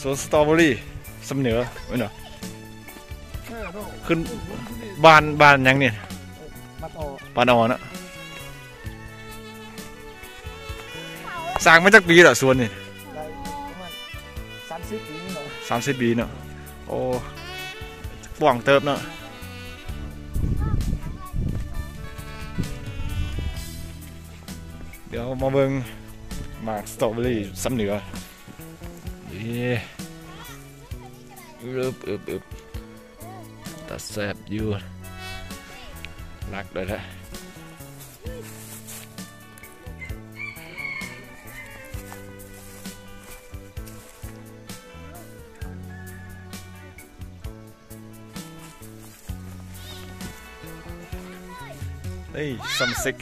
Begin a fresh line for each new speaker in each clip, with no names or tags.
สวนสตรอเบอรี่สำเหนือไว้เนาะ
เออโน่
ขึ้นบ้านบ้านหยังเนี่ย
มาต่อ
บ้านออเนาะสร้างมาจากปีเหรอสวนนี่
ได้ประมาณสามสิบปีนี่เหรอ
สามสิบปีเนาะโอ้กว้างเติบเนาะเดี๋ยวมาเบิ่งหมากสตรอเบอรี่สำเหนือ Ướp ướp ướp. Ta xẹp dưa Nắc rồi đó Đây, xăm xích.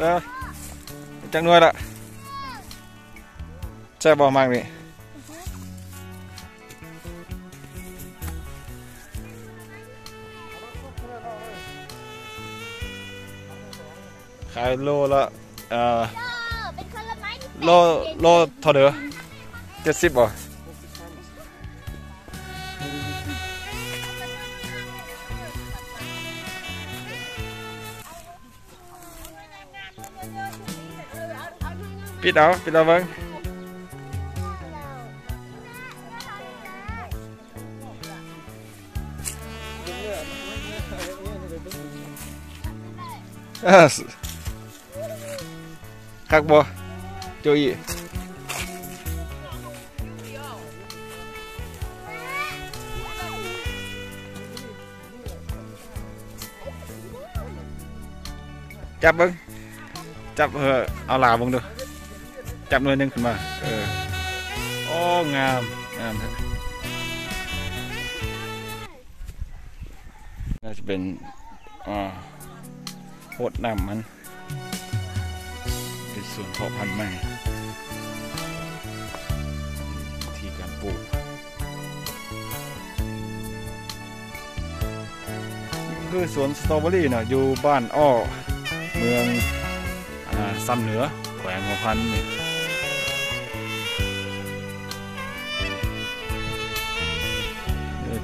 Đó chăn nuôi đó xe bò mạng đi. Khai lô là à, lô lô
thọ được. 70 ship biết đâu biết đâu vâng khác
bò chơi gì. Chắp vâng chắp ờ, ở là vâng được. จับเงิน่วยหนึ่งขึ้นมา เออโอ้งาม งามแท้น่าจะเป็นอ่าโคตรน้ำมันเป็นส่วนเพาะพันธุ์ใหม่วิธีการปลูกนี่คือสวนสตรอเบอรี่เนาะอยู่บ้านอ้อเมืองอ่าซ้ำเหนือแขวงหัวพันนี่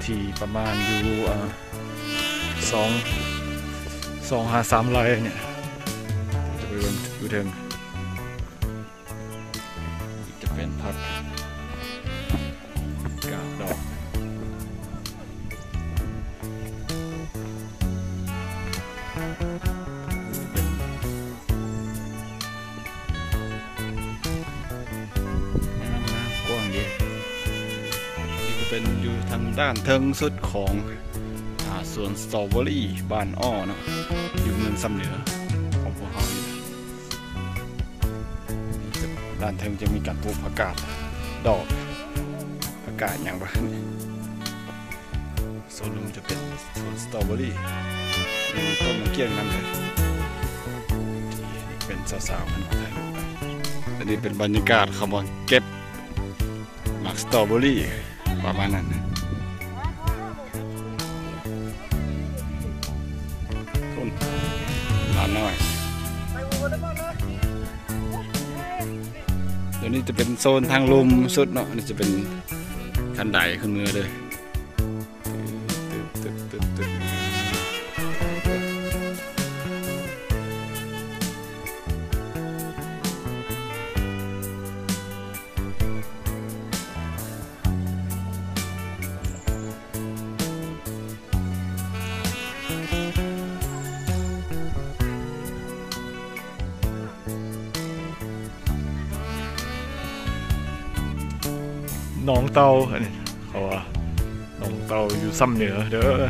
ที่ประมาณอยู่อ่าสองสองหาสามไรเนี่ยจะไปเบิ่งดูเทิง ด้านเทิงสุดของอสวนสตรอเบอรี่บ้านอ้อเนาะอยู่เมืองซ้ำเหนือของพวกเขาด้านเทิงจะมีการปลูกผักกาดดอกผักกาดอย่างบ้านโซนนู้นจะเป็นสวนสตรอเบอรี่มีต้นมะเกี้ยงนั่นเลยนี่เป็นสาวๆมันมาถ่ายรูปกันอันนี้เป็นบรรยากาศขามาเก็บหมากสตรอเบอรี่ประมาณนั้นนะ เดี๋ยวนี้จะเป็นโซนทางลมสุดเนาะอันนี่จะเป็นคันไดขึ้นเมือเลย นองเตาอันนี้เขาว่าหนองเตาอยู่ซ้ำเหนือเด้อ